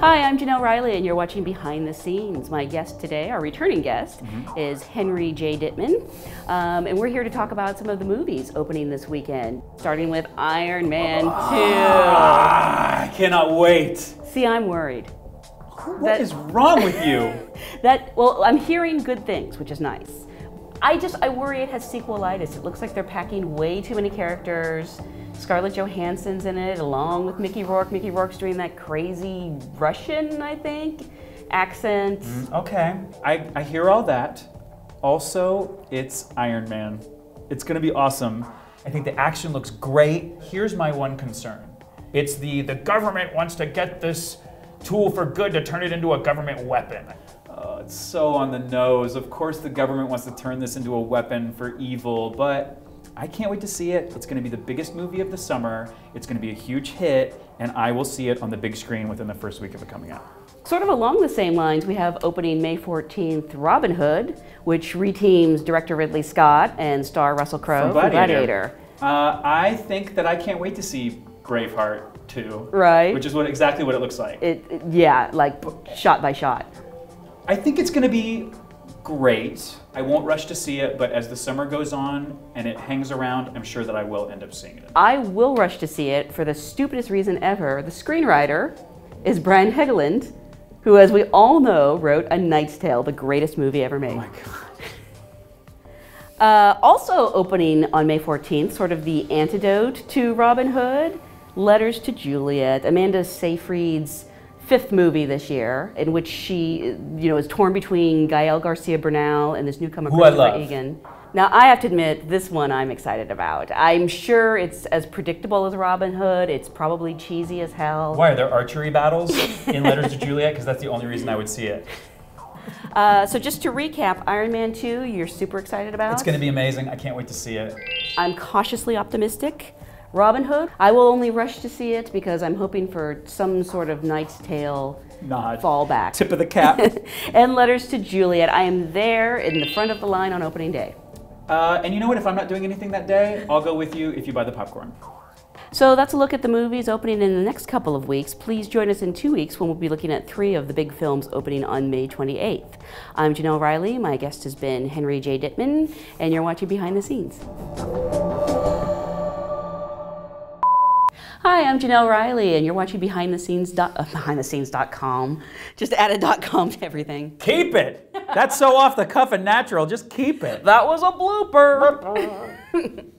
I'm Jenelle Riley, and you're watching Behind the Scenes. My guest today, our returning guest, mm-hmm. is Henry J. Dittman, um, and we're here to talk about some of the movies opening this weekend, starting with Iron Man 2. Ah, I cannot wait. See, I'm worried. What that, is wrong with you? that well, I'm hearing good things, which is nice. I just I worry it has sequelitis. It looks like they're packing way too many characters. Scarlett Johansson's in it, along with Mickey Rourke. Mickey Rourke's doing that crazy Russian, I think, accent. Mm, okay, I, I hear all that. Also, it's Iron Man. It's gonna be awesome. I think the action looks great. Here's my one concern. It's the the government wants to get this tool for good to turn it into a government weapon. Uh, it's so on the nose. Of course, the government wants to turn this into a weapon for evil, but I can't wait to see it. It's going to be the biggest movie of the summer. It's going to be a huge hit, and I will see it on the big screen within the first week of it coming out. Sort of along the same lines, we have opening May 14th Robin Hood, which reteams director Ridley Scott and star Russell Crowe from Gladiator. Uh, I think that I can't wait to see Braveheart too. Right. Which is what exactly what it looks like. It, it yeah, like shot by shot. I think it's going to be great. I won't rush to see it, but as the summer goes on and it hangs around, I'm sure that I will end up seeing it. I will rush to see it for the stupidest reason ever. The screenwriter is Brian Helgeland, who, as we all know, wrote A Knight's Tale, the greatest movie ever made. Oh my god. Uh, also opening on May 14th, sort of the antidote to Robin Hood, Letters to Juliet, Amanda Seyfried's fifth movie this year, in which she, you know, is torn between Gael Garcia Bernal and this newcomer Who Christopher Egan. Now, I have to admit, this one I'm excited about. I'm sure it's as predictable as Robin Hood. It's probably cheesy as hell. Why are there archery battles in Letters to Juliet? Because that's the only reason I would see it. Uh, so just to recap, Iron Man 2, you're super excited about? It's going to be amazing. I can't wait to see it. I'm cautiously optimistic. Robin Hood, I will only rush to see it because I'm hoping for some sort of Knight's Tale Nod. fallback. Tip of the cap. and Letters to Juliet. I am there in the front of the line on opening day. Uh, and you know what? If I'm not doing anything that day, I'll go with you if you buy the popcorn. So that's a look at the movies opening in the next couple of weeks. Please join us in two weeks when we'll be looking at three of the big films opening on May 28th. I'm Jenelle Riley. My guest has been Henry J. Dittman, and you're watching Behind the Scenes. Hi, I'm Jenelle Riley, and you're watching Behind the Scenes. Uh, behind the Scenes.com. Just add a .com to everything. Keep it. That's so off the cuff and natural. Just keep it. That was a blooper.